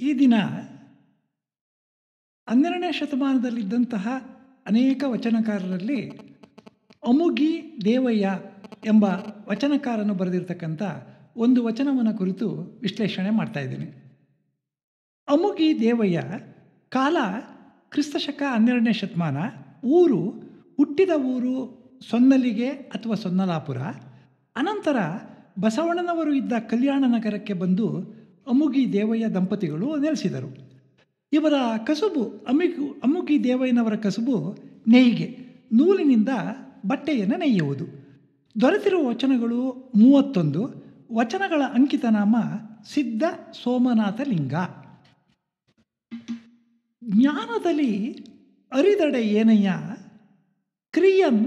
ಈ ದಿನ ಹನ್ನೆರಡನೇ ಶತಮಾನದಲ್ಲಿದ್ದಂತಹ ಅನೇಕ ವಚನಕಾರರಲ್ಲಿ ಅಮುಗಿ ದೇವಯ್ಯ ಎಂಬ ವಚನಕಾರನು ಬರೆದಿರ್ತಕ್ಕಂಥ ಒಂದು ವಚನವನ್ನು ಕುರಿತು ವಿಶ್ಲೇಷಣೆ ಮಾಡ್ತಾ ಇದ್ದೀನಿ. ಅಮುಗಿ ದೇವಯ್ಯ ಕಾಲ ಕ್ರಿಸ್ತಶಕ ಹನ್ನೆರಡನೇ ಶತಮಾನ, ಊರು ಹುಟ್ಟಿದ ಊರು ಸೊನ್ನಲಿಗೆ ಅಥವಾ ಸೊನ್ನಲಾಪುರ, ಅನಂತರ ಬಸವಣ್ಣನವರು ಇದ್ದ ಕಲ್ಯಾಣ ನಗರಕ್ಕೆ ಬಂದು ಅಮುಗಿ ದೇವಯ್ಯ ದಂಪತಿಗಳು ನೆಲೆಸಿದರು. ಇವರ ಕಸುಬು, ಅಮಿಗು, ಅಮುಗಿ ದೇವಯ್ಯನವರ ಕಸುಬು ನೇಯ್ಗೆ, ನೂಲಿನಿಂದ ಬಟ್ಟೆಯನ್ನು ನೇಯುವುದು ದೊರೆತಿರುವ ವಚನಗಳು ಮೂವತ್ತೊಂದು, ವಚನಗಳ ಅಂಕಿತನಾಮ ಸಿದ್ಧ ಸೋಮನಾಥ ಲಿಂಗ. ಜ್ಞಾನದಲ್ಲಿ ಅರಿದಡೆ ಏನಯ್ಯ? ಕ್ರಿಯನ್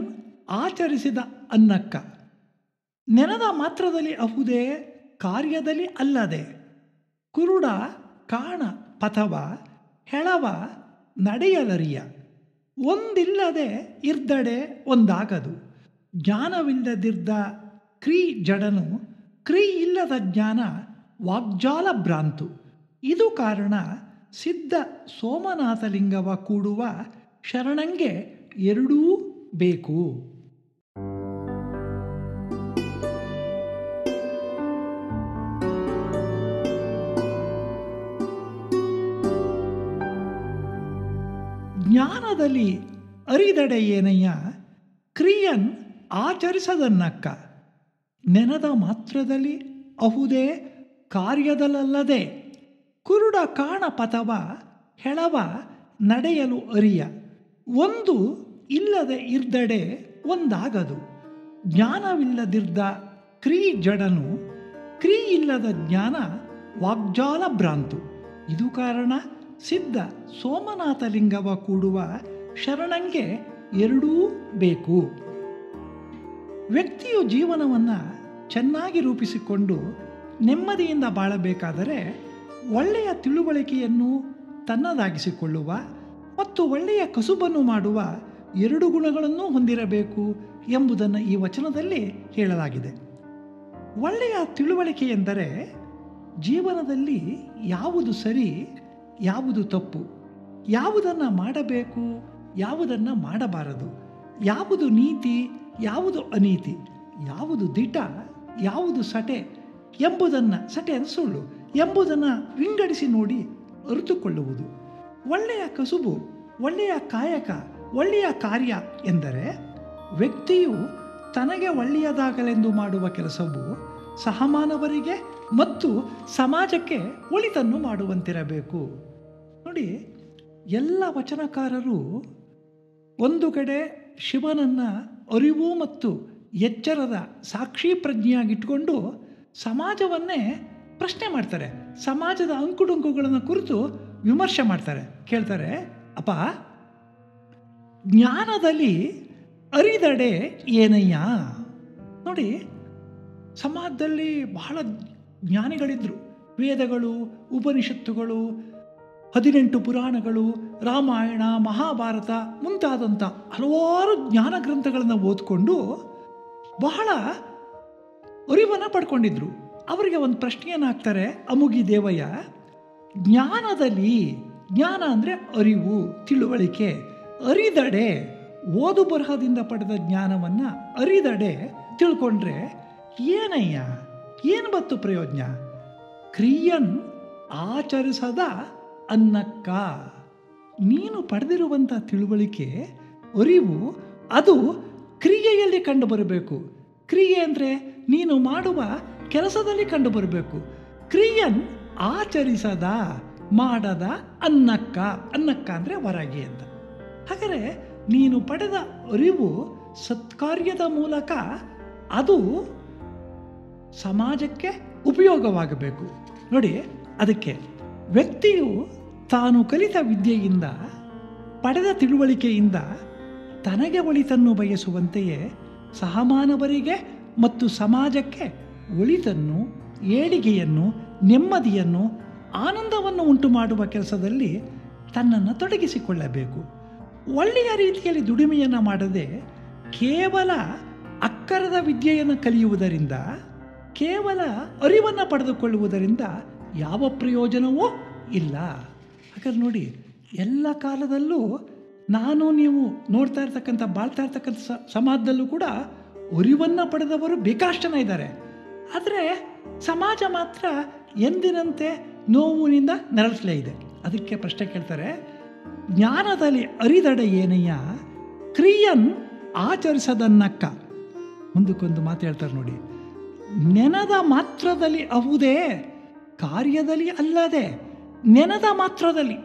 ಆಚರಿಸಿದ ಅನ್ನಕ್ಕ. ನೆನದ ಮಾತ್ರದಲ್ಲಿ ಅಹುದೇ, ಕಾರ್ಯದಲ್ಲಿ ಅಲ್ಲದೆ. ಕುರುಡ, ಕಾಣ, ಪಥವ, ಹೆಳವ, ನಡೆಯಲರಿಯ. ಒಂದಿಲ್ಲದೆ ಇರ್ದಡೆ ಒಂದಾಗದು. ಜ್ಞಾನವಿಲ್ಲದಿರ್ದ ಕ್ರೀ ಜಡನು, ಕ್ರೀ ಇಲ್ಲದ ಜ್ಞಾನ ವಾಗ್ಜಾಲ ಭ್ರಾಂತು. ಇದು ಕಾರಣ ಸಿದ್ಧ ಸೋಮನಾಥಲಿಂಗವ ಕೂಡುವ ಶರಣಂಗೆ ಎರಡೂ ಬೇಕು. ಜ್ಞಾನದಲ್ಲಿ ಅರಿದಡೆ ಏನಯ್ಯ? ಕ್ರಿಯನ್ ಆಚರಿಸದನ್ನಕ್ಕ. ನೆನದ ಮಾತ್ರದಲ್ಲಿ ಅಹುದೇ ಕಾರ್ಯದಲ್ಲದೆ ಕುರುಡ ಕಾಣ ಪಥವ ಹೆಳವ ನಡೆಯಲು ಅರಿಯ. ಒಂದು ಇಲ್ಲದೆ ಇರ್ದಡೆ ಒಂದಾಗದು. ಜ್ಞಾನವಿಲ್ಲದಿದ್ದ ಕ್ರೀ ಜಡನು, ಕ್ರೀ ಇಲ್ಲದ ಜ್ಞಾನ ವಾಗ್ಜಾಲ ಭ್ರಾಂತು ಇದು ಕಾರಣ ಸಿದ್ಧ. ಸೋಮನಾಥಲಿಂಗವ ಕೂಡುವ ಶರಣಂಗೆ ಎರಡೂ ಬೇಕು. ವ್ಯಕ್ತಿಯು ಜೀವನವನ್ನು ಚೆನ್ನಾಗಿ ರೂಪಿಸಿಕೊಂಡು ನೆಮ್ಮದಿಯಿಂದ ಬಾಳಬೇಕಾದರೆ ಒಳ್ಳೆಯ ತಿಳುವಳಿಕೆಯನ್ನು ತನ್ನದಾಗಿಸಿಕೊಳ್ಳುವ ಮತ್ತು ಒಳ್ಳೆಯ ಕಸುಬನ್ನು ಮಾಡುವ ಎರಡು ಗುಣಗಳನ್ನು ಹೊಂದಿರಬೇಕು ಎಂಬುದನ್ನು ಈ ವಚನದಲ್ಲಿ ಹೇಳಲಾಗಿದೆ. ಒಳ್ಳೆಯ ತಿಳುವಳಿಕೆ ಎಂದರೆ ಜೀವನದಲ್ಲಿ ಯಾವುದು ಸರಿ ಯಾವುದು ತಪ್ಪು? ಯಾವುದನ್ನು ಮಾಡಬೇಕು? ಯಾವುದನ್ನು ಮಾಡಬಾರದು? ಯಾವುದು ನೀತಿ? ಯಾವುದು ಅನೀತಿ? ಯಾವುದು ದಿಟ? ಯಾವುದು ಸಟೆ? ಎಂಬುದನ್ನು, ಸಟೆ ಅಂತ ಸುಳ್ಳು. ಎಂಬುದನ್ನು ವಿಂಗಡಿಸಿ ನೋಡಿ ಅರಿತುಕೊಳ್ಳುವುದು. ಒಳ್ಳೆಯ ಕಸುಬು, ಒಳ್ಳೆಯ ಕಾಯಕ, ಒಳ್ಳೆಯ ಕಾರ್ಯ ಎಂದರೆ ವ್ಯಕ್ತಿಯು ತನಗೆ ಒಳ್ಳೆಯದಾಗಲೆಂದು ಮಾಡುವ ಕೆಲಸವು ಸಹಮಾನವರಿಗೆ ಮತ್ತು ಸಮಾಜಕ್ಕೆ ಒಳಿತನ್ನು ಮಾಡುವಂತಿರಬೇಕು. ನೋಡಿ, ಎಲ್ಲ ವಚನಕಾರರು ಒಂದು ಕಡೆ ಶಿವನನ್ನು ಅರಿವು ಮತ್ತು ಎಚ್ಚರದ ಸಾಕ್ಷಿ ಪ್ರಜ್ಞೆಯಾಗಿಟ್ಕೊಂಡು ಸಮಾಜವನ್ನೇ ಪ್ರಶ್ನೆ ಮಾಡ್ತಾರೆ. ಸಮಾಜದ ಅಂಕುಡೊಂಕುಗಳನ್ನು ಕುರಿತು ವಿಮರ್ಶೆ ಮಾಡ್ತಾರೆ. ಕೇಳ್ತಾರೆ, ಅಪ್ಪ, ಜ್ಞಾನದಲ್ಲಿ ಅರಿದಡೆ ಏನಯ್ಯ? ನೋಡಿ ಸಮಾಜದಲ್ಲಿ ಬಹಳ ಜ್ಞಾನಿಗಳಿದ್ದರು ವೇದಗಳು, ಉಪನಿಷತ್ತುಗಳು, ಹದಿನೆಂಟು ಪುರಾಣಗಳು, ರಾಮಾಯಣ, ಮಹಾಭಾರತ ಮುಂತಾದಂಥ ಹಲವಾರು ಜ್ಞಾನ ಗ್ರಂಥಗಳನ್ನು ಓದ್ಕೊಂಡು ಬಹಳ ಅರಿವನ್ನು ಪಡ್ಕೊಂಡಿದ್ರು. ಅವರಿಗೆ ಒಂದು ಪ್ರಶ್ನೆಯನ್ನು ಹಾಕ್ತಾರೆ ಅಮುಗಿ ದೇವಯ್ಯ, ಜ್ಞಾನದಲ್ಲಿ ಜ್ಞಾನ ಅಂದರೆ ಅರಿವು, ತಿಳುವಳಿಕೆ. ಅರಿದಡೆ, ಓದು ಬರಹದಿಂದ ಪಡೆದ ಜ್ಞಾನವನ್ನು ಅರಿದಡೆ ತಿಳ್ಕೊಂಡ್ರೆ ಏನಯ್ಯ? ಏನು ಬತ್ತು ಪ್ರಯೋಜನ? ಕ್ರಿಯನ್ ಆಚರಿಸದ ಅನ್ನಕ್ಕ. ನೀನು ಪಡೆದಿರುವಂಥ ತಿಳುವಳಿಕೆ ಅರಿವು ಅದು ಕ್ರಿಯೆಯಲ್ಲಿ ಕಂಡುಬರಬೇಕು. ಕ್ರಿಯೆ ಅಂದರೆ ನೀನು ಮಾಡುವ ಕೆಲಸದಲ್ಲಿ ಕಂಡುಬರಬೇಕು. ಕ್ರಿಯನ್ ಆಚರಿಸದ, ಮಾಡದ ಅನ್ನಕ್ಕ. ಅನ್ನಕ್ಕ ಅಂದರೆ ಹೊರಗೆ ಅಂತ. ಹಾಗಾದರೆ ನೀನು ಪಡೆದ ಅರಿವು ಸತ್ಕಾರ್ಯದ ಮೂಲಕ ಅದು ಸಮಾಜಕ್ಕೆ ಉಪಯೋಗವಾಗಬೇಕು. ನೋಡಿ, ಅದಕ್ಕೆ ವ್ಯಕ್ತಿಯು ತಾನು ಕಲಿತ ವಿದ್ಯೆಯಿಂದ, ಪಡೆದ ತಿಳುವಳಿಕೆಯಿಂದ ತನಗೆ ಒಳಿತನ್ನು ಬಯಸುವಂತೆಯೇ ಸಹಮಾನವರಿಗೆ ಮತ್ತು ಸಮಾಜಕ್ಕೆ ಒಳಿತನ್ನು, ಏಳಿಗೆಯನ್ನು, ನೆಮ್ಮದಿಯನ್ನು, ಆನಂದವನ್ನು ಉಂಟು ಮಾಡುವ ಕೆಲಸದಲ್ಲಿ ತನ್ನನ್ನು ತೊಡಗಿಸಿಕೊಳ್ಳಬೇಕು. ಒಳ್ಳೆಯ ರೀತಿಯಲ್ಲಿ ದುಡಿಮೆಯನ್ನು ಮಾಡದೆ ಕೇವಲ ಅಕ್ಕರದ ವಿದ್ಯೆಯನ್ನು ಕಲಿಯುವುದರಿಂದ ಕೇವಲ ಅರಿವನ್ನು ಪಡೆದುಕೊಳ್ಳುವುದರಿಂದ ಯಾವ ಪ್ರಯೋಜನವೂ ಇಲ್ಲ. ಹಾಗಾದ್ರೆ ನೋಡಿ, ಎಲ್ಲ ಕಾಲದಲ್ಲೂ ನಾನು, ನೀವು ನೋಡ್ತಾ ಇರ್ತಕ್ಕಂಥ, ಬಾಳ್ತಾ ಇರ್ತಕ್ಕಂಥ ಸಮಾಜದಲ್ಲೂ ಕೂಡ ಅರಿವನ್ನು ಪಡೆದವರು ಬೇಕಾಷ್ಟನ ಇದ್ದಾರೆ. ಆದರೆ ಸಮಾಜ ಮಾತ್ರ ಎಂದಿನಂತೆ ನೋವಿನಿಂದ ನರಳಿಸಲೇ ಇದೆ. ಅದಕ್ಕೆ ಪ್ರಶ್ನೆ ಕೇಳ್ತಾರೆ, ಜ್ಞಾನದಲ್ಲಿ ಅರಿದಡೆ ಏನಯ್ಯ? ಕ್ರಿಯನ್ ಆಚರಿಸದನ್ನಕ್ಕ ಮುಂದಕ್ಕೊಂದು ಮಾತು ಹೇಳ್ತಾರೆ ನೋಡಿ. ನೆನದ ಮಾತ್ರದಲ್ಲಿ ಅವುದೇ ಕಾರ್ಯದಲ್ಲಿ ಅಲ್ಲದೆ ನೆನದ ಮಾತ್ರದಲ್ಲಿ.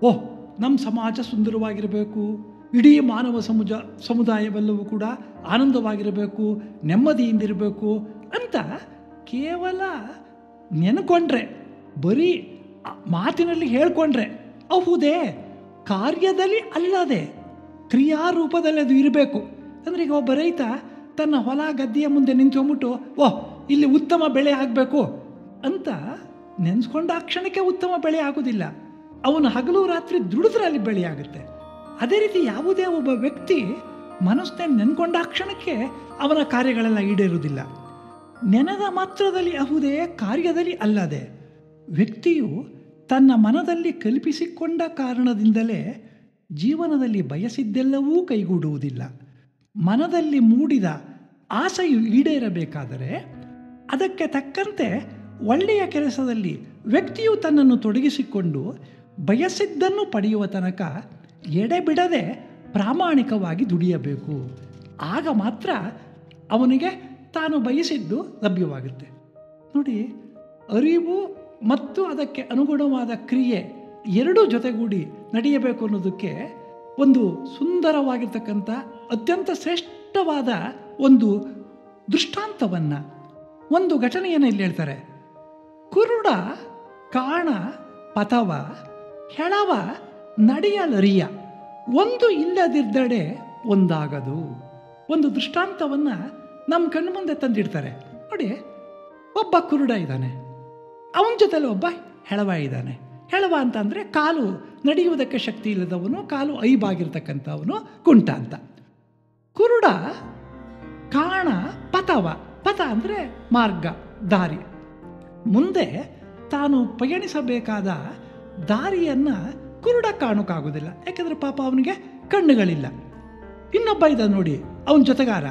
ಓಹ್ ನಮ್ಮ ಸಮಾಜ ಸುಂದರವಾಗಿರಬೇಕು, ಇಡೀ ಮಾನವ ಸಮುಜ, ಸಮುದಾಯವೆಲ್ಲವೂ ಕೂಡ ಆನಂದವಾಗಿರಬೇಕು, ನೆಮ್ಮದಿಯಿಂದಿರಬೇಕು ಅಂತ ಕೇವಲ ನೆನಕೊಂಡ್ರೆ, ಬರೀ ಮಾತಿನಲ್ಲಿ ಹೇಳ್ಕೊಂಡ್ರೆ ಅಹುದೇ ಕಾರ್ಯದಲ್ಲಿ ಅಲ್ಲದೆ ಕ್ರಿಯಾರೂಪದಲ್ಲಿ ಅದು ಇರಬೇಕು. ಅಂದರೆ ಈಗ ಒಬ್ಬ ರೈತ ತನ್ನ ಹೊಲ ಗದ್ದೆಯ ಮುಂದೆ ನಿಂತ್ಕೊಂಡ್ಬಿಟ್ಟು ಓಹ್, ಇಲ್ಲಿ ಉತ್ತಮ ಬೆಳೆ ಆಗಬೇಕು ಅಂತ ನೆನೆಸ್ಕೊಂಡ ಕ್ಷಣಕ್ಕೆ ಉತ್ತಮ ಬೆಳೆ ಆಗೋದಿಲ್ಲ. ಅವನು ಹಗಲು ರಾತ್ರಿ ದುಡಿದ್ರೆ ಅಲ್ಲಿ ಬೆಳೆ ಆಗುತ್ತೆ ಅದೇ ರೀತಿ ಯಾವುದೇ ಒಬ್ಬ ವ್ಯಕ್ತಿ ಮನಸ್ಸನ್ನ ನೆನ್ಕೊಂಡ ಆ ಕ್ಷಣಕ್ಕೆ ಅವನ ಕಾರ್ಯಗಳೆಲ್ಲ ಈಡೇರುವುದಿಲ್ಲ. ನೆನದ ಮಾತ್ರದಲ್ಲಿ ಅಹುದೇ, ಕಾರ್ಯದಲ್ಲಿ ಅಲ್ಲದೆ ವ್ಯಕ್ತಿಯು ತನ್ನ ಮನದಲ್ಲಿ ಕಲ್ಪಿಸಿಕೊಂಡ ಕಾರಣದಿಂದಲೇ ಜೀವನದಲ್ಲಿ ಬಯಸಿದ್ದೆಲ್ಲವೂ ಕೈಗೂಡುವುದಿಲ್ಲ. ಮನದಲ್ಲಿ ಮೂಡಿದ ಆಸೆಯು ಈಡೇರಬೇಕಾದರೆ ಅದಕ್ಕೆ ತಕ್ಕಂತೆ ಒಳ್ಳೆಯ ಕೆಲಸದಲ್ಲಿ ವ್ಯಕ್ತಿಯು ತನ್ನನ್ನು ತೊಡಗಿಸಿಕೊಂಡು ಬಯಸಿದ್ದನ್ನು ಪಡೆಯುವ ತನಕ ಎಡೆಬಿಡದೆ ಪ್ರಾಮಾಣಿಕವಾಗಿ ದುಡಿಯಬೇಕು. ಆಗ ಮಾತ್ರ ಅವನಿಗೆ ತಾನು ಬಯಸಿದ್ದು ಲಭ್ಯವಾಗುತ್ತೆ. ನೋಡಿ, ಅರಿವು ಮತ್ತು ಅದಕ್ಕೆ ಅನುಗುಣವಾದ ಕ್ರಿಯೆ ಎರಡೂ ಜೊತೆಗೂಡಿ ನಡೆಯಬೇಕು ಅನ್ನೋದಕ್ಕೆ ಒಂದು ಸುಂದರವಾಗಿರ್ತಕ್ಕಂಥ ಅತ್ಯಂತ ಶ್ರೇಷ್ಠವಾದ ಒಂದು ದೃಷ್ಟಾಂತವನ್ನು, ಒಂದು ಘಟನೆಯನ್ನು ಇಲ್ಲಿ ಹೇಳ್ತಾರೆ. ಕುರುಡ, ಕಾಣ, ಪಥವ, ಹೆಳವ ನಡೆಯಲರಿಯ ಒಂದು ಇಲ್ಲದಿದ್ದಡೆ ಒಂದಾಗದು. ಒಂದು ದೃಷ್ಟಾಂತವನ್ನು ನಮ್ಮ ಕಣ್ಣು ಮುಂದೆ ತಂದಿಡ್ತಾರೆ. ನೋಡಿ, ಒಬ್ಬ ಕುರುಡ ಇದ್ದಾನೆ. ಅವನ ಜೊತೆಲಿ ಒಬ್ಬ ಹೆಳವ ಇದ್ದಾನೆ. ಹೆಳವ ಅಂತ ಅಂದರೆ ಕಾಲು ನಡೆಯುವುದಕ್ಕೆ ಶಕ್ತಿ ಇಲ್ಲದವನು, ಕಾಲು ಐಬಾಗಿರ್ತಕ್ಕಂಥವನು ಕುಂಟ ಅಂತ. ಕುರುಡ, ಕಾಣ ಪಥವ ಪಥ ಅಂದರೆ ಮಾರ್ಗ, ದಾರಿ. ಮುಂದೆ ತಾನು ಪಯಣಿಸಬೇಕಾದ ದಾರಿಯನ್ನು ಕುರುಡ ಕಾಣೋಕ್ಕಾಗೋದಿಲ್ಲ ಯಾಕೆಂದರೆ ಪಾಪ ಅವನಿಗೆ ಕಣ್ಣುಗಳಿಲ್ಲ. ಇನ್ನೊಬ್ಬ ಇದ್ದ ನೋಡಿ, ಅವನ ಜೊತೆಗಾರ,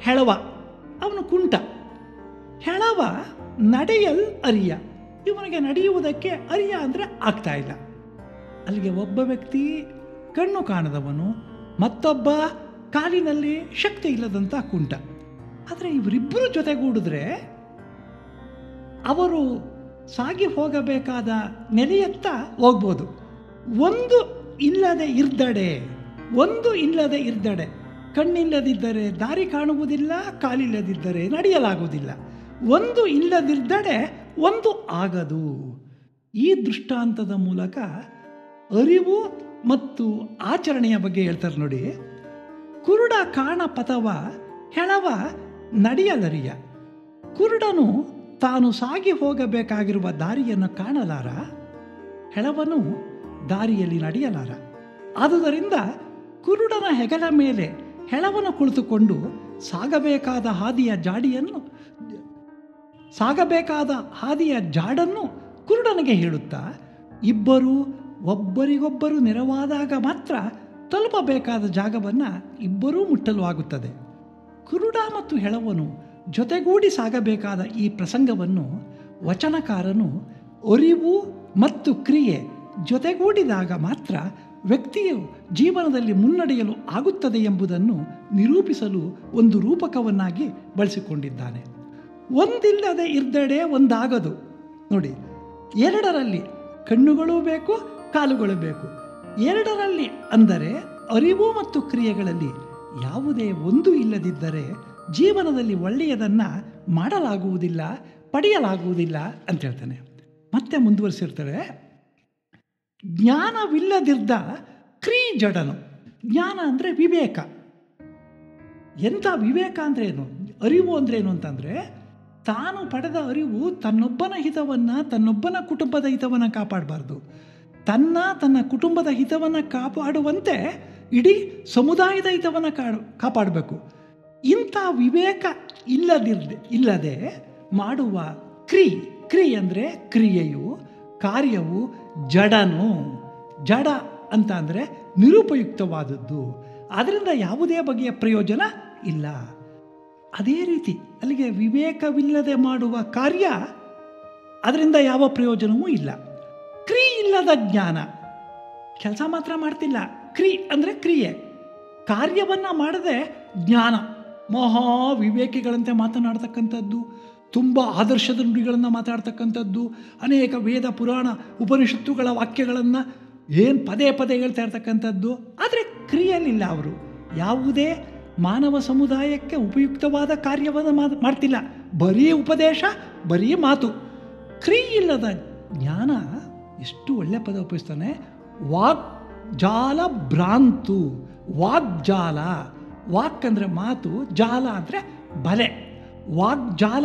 ಹೆಳವ. ಅವನು ಕುಂಟ. ಹೆಳವ ನಡೆಯಲ್ ಅರಿಯ. ಇವನಿಗೆ ನಡೆಯುವುದಕ್ಕೆ ಅರಿಯ ಅಂದರೆ ಆಗ್ತಾ ಇಲ್ಲ. ಅಲ್ಲಿಗೆ ಒಬ್ಬ ವ್ಯಕ್ತಿ ಕಣ್ಣು ಕಾಣದವನು, ಮತ್ತೊಬ್ಬ ಕಾಲಿನಲ್ಲಿ ಶಕ್ತಿ ಇಲ್ಲದಂಥ ಕುಂಟ. ಆದರೆ ಇವರಿಬ್ಬರು ಜೊತೆಗೂಡಿದ್ರೆ ಅವರು ಸಾಗಿ ಹೋಗಬೇಕಾದ ನೆಲೆಯತ್ತ ಹೋಗ್ಬೋದು. ಒಂದು ಇಲ್ಲದೆ ಇರ್ದಡೆ, ಒಂದು ಇಲ್ಲದೆ ಇರ್ದಡೆ. ಕಣ್ಣಿಲ್ಲದಿದ್ದರೆ ದಾರಿ ಕಾಣುವುದಿಲ್ಲ, ಕಾಲಿಲ್ಲದಿದ್ದರೆ ನಡೆಯಲಾಗುವುದಿಲ್ಲ. ಒಂದು ಇಲ್ಲದಿದ್ದಡೆ ಒಂದು ಆಗದು. ಈ ದೃಷ್ಟಾಂತದ ಮೂಲಕ ಅರಿವು ಮತ್ತು ಆಚರಣೆಯ ಬಗ್ಗೆ ಹೇಳ್ತಾರೆ ನೋಡಿ. ಕುರುಡ ಕಾಣ ಪಥವ ಹೆಳವ ನಡೆಯಲರಿಯ. ಕುರುಡನು ತಾನು ಸಾಗಿ ಹೋಗಬೇಕಾಗಿರುವ ದಾರಿಯನ್ನು ಕಾಣಲಾರ ಹೆಳವನು ದಾರಿಯಲ್ಲಿ ನಡೆಯಲಾರ. ಆದುದರಿಂದ ಕುರುಡನ ಹೆಗಲ ಮೇಲೆ ಹೆಳವನು ಕುಳಿತುಕೊಂಡು ಸಾಗಬೇಕಾದ ಹಾದಿಯ ಜಾಡಿಯನ್ನು, ಸಾಗಬೇಕಾದ ಹಾದಿಯ ಜಾಡನ್ನು ಕುರುಡನಿಗೆ ಹೇಳುತ್ತಾ, ಇಬ್ಬರು ಒಬ್ಬರಿಗೊಬ್ಬರು ನೆರವಾದಾಗ ಮಾತ್ರ ತಲುಪಬೇಕಾದ ಜಾಗವನ್ನು ಇಬ್ಬರೂ ಮುಟ್ಟಲು ಆಗುತ್ತದೆ ಕುರುಡ ಮತ್ತು ಹೆಳವನು ಜೊತೆಗೂಡಿ ಸಾಗಬೇಕಾದ ಈ ಪ್ರಸಂಗವನ್ನು ವಚನಕಾರನು ಅರಿವು ಮತ್ತು ಕ್ರಿಯೆ ಜೊತೆಗೂಡಿದಾಗ ಮಾತ್ರ ವ್ಯಕ್ತಿಯು ಜೀವನದಲ್ಲಿ ಮುನ್ನಡೆಯಲು ಆಗುತ್ತದೆ ಎಂಬುದನ್ನು ನಿರೂಪಿಸಲು ಒಂದು ರೂಪಕವನ್ನಾಗಿ ಬಳಸಿಕೊಂಡಿದ್ದಾನೆ. ಒಂದಿಲ್ಲದೆ ಇರ್ದಡೆ ಒಂದಾಗದು. ನೋಡಿ, ಎರಡರಲ್ಲಿ ಕಣ್ಣುಗಳು ಬೇಕು, ಕಾಲುಗಳು ಬೇಕು. ಎರಡರಲ್ಲಿ ಅಂದರೆ ಅರಿವು ಮತ್ತು ಕ್ರಿಯೆಗಳಲ್ಲಿ ಯಾವುದೇ ಒಂದು ಇಲ್ಲದಿದ್ದರೆ ಜೀವನದಲ್ಲಿ ಒಳ್ಳೆಯದನ್ನು ಮಾಡಲಾಗುವುದಿಲ್ಲ, ಪಡೆಯಲಾಗುವುದಿಲ್ಲ ಅಂತ ಹೇಳ್ತಾನೆ. ಮತ್ತೆ ಮುಂದುವರಿಸಿರ್ತಾರೆ. ಜ್ಞಾನವಿಲ್ಲದಿದ್ದ ಕ್ರೀ ಜಡನು ಜ್ಞಾನ ಅಂದರೆ ವಿವೇಕ. ಎಂಥ ವಿವೇಕ ಅಂದರೆ ಏನು? ಅರಿವು ಅಂದರೆ ಏನು ಅಂತಂದರೆ ತಾನು ಪಡೆದ ಅರಿವು ತನ್ನೊಬ್ಬನ ಹಿತವನ್ನು, ತನ್ನೊಬ್ಬನ ಕುಟುಂಬದ ಹಿತವನ್ನು ಕಾಪಾಡಬಾರ್ದು. ತನ್ನ ತನ್ನ ಕುಟುಂಬದ ಹಿತವನ್ನು ಕಾಪಾಡುವಂತೆ ಇಡೀ ಸಮುದಾಯದ ಹಿತವನ್ನು ಕಾಡು, ಕಾಪಾಡಬೇಕು. ಇಂಥ ವಿವೇಕ ಇಲ್ಲದಿರದೆ ಇಲ್ಲದೆ ಮಾಡುವ ಕ್ರಿ ಕ್ರಿ ಅಂದರೆ ಕ್ರಿಯೆಯು, ಕಾರ್ಯವು ಜಡನು. ಜಡ ಅಂತ ಅಂದರೆ ನಿರುಪಯುಕ್ತವಾದದ್ದು. ಅದರಿಂದ ಯಾವುದೇ ಬಗೆಯ ಪ್ರಯೋಜನ ಇಲ್ಲ. ಅದೇ ರೀತಿ ಅಲ್ಲಿಗೆ ವಿವೇಕವಿಲ್ಲದೆ ಮಾಡುವ ಕಾರ್ಯ ಅದರಿಂದ ಯಾವ ಪ್ರಯೋಜನವೂ ಇಲ್ಲ. ಇಲ್ಲದ ಜ್ಞಾನ. ಕೆಲಸ ಮಾತ್ರ ಮಾಡ್ತಿಲ್ಲ. ಕ್ರಿ, ಅಂದರೆ ಕ್ರಿಯೆ. ಕಾರ್ಯವನ್ನು ಮಾಡದೆ ಜ್ಞಾನ. ಮಹಾ ವಿವೇಕಿಗಳಂತೆ ಮಾತನಾಡ್ತಕ್ಕಂಥದ್ದು, ತುಂಬ ಆದರ್ಶದ ನುಡಿಗಳನ್ನು ಮಾತಾಡ್ತಕ್ಕಂಥದ್ದು, ಅನೇಕ ವೇದ, ಪುರಾಣ, ಉಪನಿಷತ್ತುಗಳ ವಾಕ್ಯಗಳನ್ನು ಏನು ಪದೇ ಪದೇ ಹೇಳ್ತಾ ಇರ್ತಕ್ಕಂಥದ್ದು, ಆದರೆ ಕ್ರಿಯೆಯಲ್ಲಿಲ್ಲ ಅವರು. ಯಾವುದೇ ಮಾನವ ಸಮುದಾಯಕ್ಕೆ ಉಪಯುಕ್ತವಾದ ಕಾರ್ಯವನ್ನು ಮಾಡ್ತಿಲ್ಲ. ಬರೀ ಉಪದೇಶ, ಬರೀ ಮಾತು. ಕ್ರಿಯಿಲ್ಲದ ಜ್ಞಾನ ಎಷ್ಟು ಒಳ್ಳೆ ಪದ ಉಪಯೋಗಿಸ್ತಾನೆ? ವಾಕ್ ಜಾಲ ಭ್ರಾಂತು. ವಾಗ್ಜಾಲ ವಾಕ್ ಅಂದರೆ ಮಾತು, ಜಾಲ ಅಂದರೆ ಬಲೆ. ವಾಗ್ಜಾಲ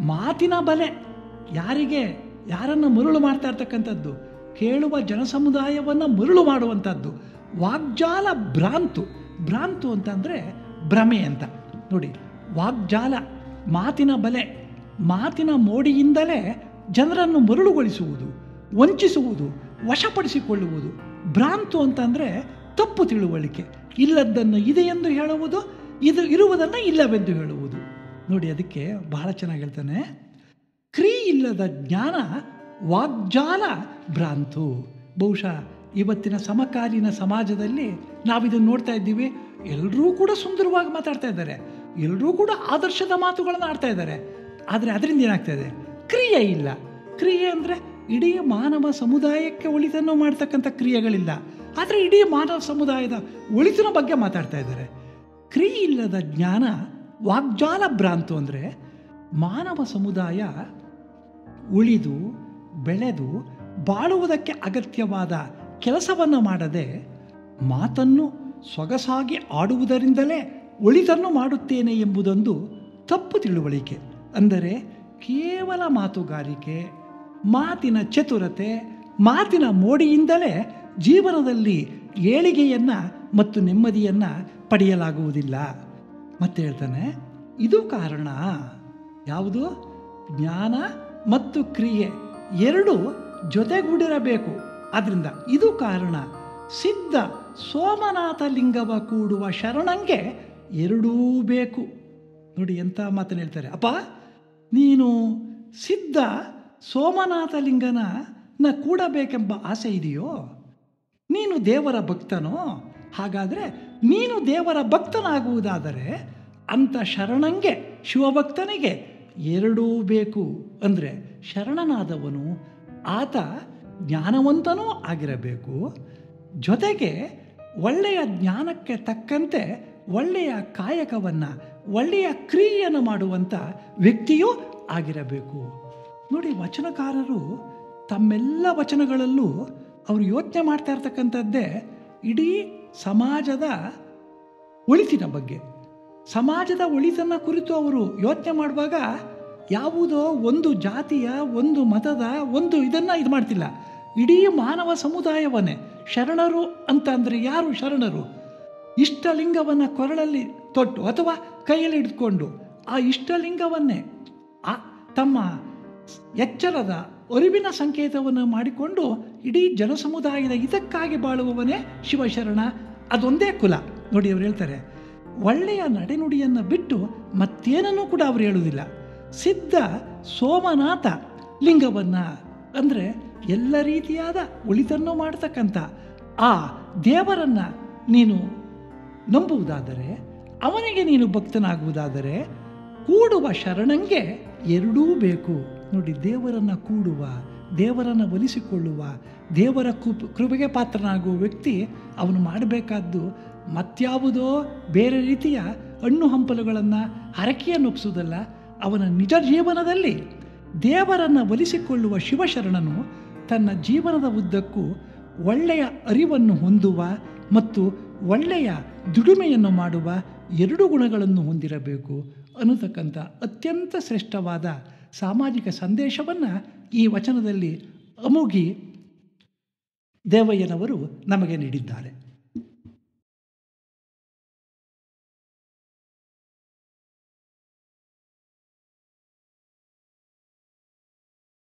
ಮಾತಿನ ಬಲೆ. ಯಾರಿಗೆ? ಯಾರನ್ನು ಮರುಳು ಮಾಡ್ತಾ ಇರ್ತಕ್ಕಂಥದ್ದು? ಕೇಳುವ ಜನಸಮುದಾಯವನ್ನು ಮರುಳು ಮಾಡುವಂಥದ್ದು. ವಾಗ್ಜಾಲ ಭ್ರಾಂತು. ಭ್ರಾಂತು ಅಂತಂದರೆ ಭ್ರಮೆ ಅಂತ. ನೋಡಿ ವಾಗ್ಜಾಲ ಮಾತಿನ ಬಲೆ. ಮಾತಿನ ಮೋಡಿಯಿಂದಲೇ ಜನರನ್ನು ಮರುಳುಗೊಳಿಸುವುದು. ವಂಚಿಸುವುದು, ವಶಪಡಿಸಿಕೊಳ್ಳುವುದು. ಭ್ರಾಂತು ಅಂತಂದರೆ ತಪ್ಪು ತಿಳುವಳಿಕೆ. ಇಲ್ಲದ್ದನ್ನು ಇದೆ ಎಂದು ಹೇಳುವುದು, ಇದು ಇರುವುದನ್ನು ಇಲ್ಲವೆಂದು ಹೇಳುವುದು. ನೋಡಿ, ಅದಕ್ಕೆ ಬಹಳ ಚೆನ್ನಾಗಿ ಹೇಳ್ತಾನೆ, ಕ್ರೀ ಇಲ್ಲದ ಜ್ಞಾನ, ವಾಗ್ಜಾಲ ಭ್ರಾಂತು. ಬಹುಶಃ ಇವತ್ತಿನ ಸಮಕಾಲೀನ ಸಮಾಜದಲ್ಲಿ ನಾವಿದನ್ನು ನೋಡ್ತಾ ಇದ್ದೀವಿ. ಎಲ್ಲರೂ ಕೂಡ ಸುಂದರವಾಗಿ ಮಾತಾಡ್ತಾ ಇದ್ದಾರೆ. ಎಲ್ಲರೂ ಕೂಡ ಆದರ್ಶದ ಮಾತುಗಳನ್ನು ಆಡ್ತಾ ಇದ್ದಾರೆ. ಆದರೆ ಅದರಿಂದ ಏನಾಗ್ತಾ ಇದೆ? ಕ್ರಿಯೆ ಇಲ್ಲ. ಕ್ರಿಯೆ ಅಂದರೆ ಇಡೀ ಮಾನವ ಸಮುದಾಯಕ್ಕೆ ಒಳಿತನ್ನು ಮಾಡ್ತಕ್ಕಂಥ ಕ್ರಿಯೆಗಳಿಲ್ಲ. ಆದರೆ ಇಡೀ ಮಾನವ ಸಮುದಾಯದ ಒಳಿತಿನ ಬಗ್ಗೆ ಮಾತಾಡ್ತಾ ಇದ್ದಾರೆ. ಕ್ರಿಯೆ ಇಲ್ಲದ ಜ್ಞಾನ, ವಾಗ್ಜಾಲ ಭ್ರಾಂತು ಅಂದರೆ ಮಾನವ ಸಮುದಾಯ ಉಳಿದು, ಬೆಳೆದು, ಬಾಳುವುದಕ್ಕೆ ಅಗತ್ಯವಾದ ಕೆಲಸವನ್ನು ಮಾಡದೆ ಮಾತನ್ನು ಸೊಗಸಾಗಿ ಆಡುವುದರಿಂದಲೇ ಒಳಿತನ್ನು ಮಾಡುತ್ತೇನೆ ಎಂಬುದೊಂದು ತಪ್ಪು ತಿಳುವಳಿಕೆ. ಅಂದರೆ ಕೇವಲ ಮಾತುಗಾರಿಕೆ ಮಾತಿನ ಚತುರತೆ, ಮಾತಿನ ಮೋಡಿಯಿಂದಲೇ ಜೀವನದಲ್ಲಿ ಏಳಿಗೆಯನ್ನು ಮತ್ತು ನೆಮ್ಮದಿಯನ್ನು ಪಡೆಯಲಾಗುವುದಿಲ್ಲ. ಮತ್ತೆ ಹೇಳ್ತಾನೆ, ಇದು ಕಾರಣ. ಯಾವುದು? ಜ್ಞಾನ ಮತ್ತು ಕ್ರಿಯೆ ಎರಡು ಜೊತೆಗೂಡಿರಬೇಕು. ಆದ್ದರಿಂದ ಇದು ಕಾರಣ. ಸಿದ್ಧ ಸೋಮನಾಥ ಲಿಂಗವ ಕೂಡುವ ಶರಣಂಗೆ ಎರಡೂ ಬೇಕು. ನೋಡಿ ಎಂಥ ಮಾತನ್ನು ಹೇಳ್ತಾರೆ. ಅಪ್ಪ, ನೀನು ಸಿದ್ಧ ಸೋಮನಾಥ ಲಿಂಗನ ನ ಕೂಡಬೇಕೆಂಬ ಆಸೆ ಇದೆಯೋ? ನೀನು ದೇವರ ಭಕ್ತನೋ? ಹಾಗಾದರೆ ನೀನು ದೇವರ ಭಕ್ತನಾಗುವುದಾದರೆ ಅಂಥ ಶರಣಂಗೆ, ಶಿವಭಕ್ತನಿಗೆ ಎರಡೂ ಬೇಕು ಅಂದರೆ ಶರಣನಾದವನು ಆತ ಜ್ಞಾನವಂತನೂ ಆಗಿರಬೇಕು. ಜೊತೆಗೆ ಒಳ್ಳೆಯ ಜ್ಞಾನಕ್ಕೆ ತಕ್ಕಂತೆ ಒಳ್ಳೆಯ ಕಾಯಕವನ್ನು, ಒಳ್ಳೆಯ ಕ್ರಿಯೆಯನ್ನು ಮಾಡುವಂಥ ವ್ಯಕ್ತಿಯೂ ಆಗಿರಬೇಕು. ನೋಡಿ, ವಚನಕಾರರು ತಮ್ಮೆಲ್ಲ ವಚನಗಳಲ್ಲೂ ಅವರು ಯೋಚನೆ ಮಾಡ್ತಾ ಇರ್ತಕ್ಕಂಥದ್ದೇ ಇಡೀ ಸಮಾಜದ ಒಳಿತಿನ ಬಗ್ಗೆ. ಸಮಾಜದ ಒಳಿತನ್ನು ಕುರಿತು ಅವರು ಯೋಚನೆ ಮಾಡುವಾಗ ಯಾವುದೋ ಒಂದು ಜಾತಿಯ, ಒಂದು ಮತದ, ಒಂದು ಇದನ್ನು ಇದು ಮಾಡ್ತಿಲ್ಲ. ಇಡೀ ಮಾನವ ಸಮುದಾಯವನ್ನೇ ಶರಣರು ಅಂತ ಅಂದರೆ ಯಾರು ಶರಣರು? ಇಷ್ಟಲಿಂಗವನ್ನು ಕೊರಳಲ್ಲಿ ತೊಟ್ಟು ಅಥವಾ ಕೈಯಲ್ಲಿ ಹಿಡಿದುಕೊಂಡು ಆ ಇಷ್ಟಲಿಂಗವನ್ನೇ ಆ ತಮ್ಮ ಎಚ್ಚರದ ಅರಿವಿನ ಸಂಕೇತವನ್ನು ಮಾಡಿಕೊಂಡು ಇಡೀ ಜನಸಮುದಾಯದ ಇದಕ್ಕಾಗಿ ಬಾಳುವವನೇ ಶಿವಶರಣ. ಅದೊಂದೇ ಕುಲ. ನೋಡಿ ಅವ್ರು ಹೇಳ್ತಾರೆ, ಒಳ್ಳೆಯ ನಡೆನುಡಿಯನ್ನು ಬಿಟ್ಟು ಮತ್ತೇನನ್ನೂ ಕೂಡ ಅವರು ಹೇಳುವುದಿಲ್ಲ. ಸಿದ್ಧ ಸೋಮನಾಥ ಲಿಂಗವನ್ನು. ಅಂದರೆ ಎಲ್ಲ ರೀತಿಯಾದ ಉಳಿತನ್ನು ಮಾಡ್ತಕ್ಕಂಥ, ಆ ದೇವರನ್ನು ನೀನು ನಂಬುವುದಾದರೆ, ಅವನಿಗೆ ನೀನು ಭಕ್ತನಾಗುವುದಾದರೆ, ಕೂಡುವ ಶರಣಂಗೆ ಎರಡೂ ಬೇಕು. ನೋಡಿ ದೇವರನ್ನು ಕೂಡುವ, ದೇವರನ್ನು ಒಲಿಸಿಕೊಳ್ಳುವ, ದೇವರ ಕೃಪ್, ಕೃಪೆಗೆ ಪಾತ್ರನಾಗುವ ವ್ಯಕ್ತಿ ಅವನು ಮಾಡಬೇಕಾದ್ದು ಮತ್ಯಾವುದೋ ಬೇರೆ ರೀತಿಯ ಹಣ್ಣು ಹಂಪಲುಗಳನ್ನು ಹರಕೆಯನ್ನು ಒಪ್ಪಿಸುವುದಲ್ಲ ಅವನ ನಿಜ ಜೀವನದಲ್ಲಿ ದೇವರನ್ನು ಒಲಿಸಿಕೊಳ್ಳುವ ಶಿವಶರಣನು ತನ್ನ ಜೀವನದ ಉದ್ದಕ್ಕೂ ಒಳ್ಳೆಯ ಅರಿವನ್ನು ಹೊಂದುವ ಮತ್ತು ಒಳ್ಳೆಯ ದುಡಿಮೆಯನ್ನು ಮಾಡುವ ಎರಡು ಗುಣಗಳನ್ನು ಹೊಂದಿರಬೇಕು. ಅನ್ನತಕ್ಕಂಥ ಅತ್ಯಂತ ಶ್ರೇಷ್ಠವಾದ ಸಾಮಾಜಿಕ ಸಂದೇಶವನ್ನು ಈ ವಚನದಲ್ಲಿ ಅಮುಗಿ ದೇವಯ್ಯನವರು ನಮಗೆ ನೀಡಿದ್ದಾರೆ.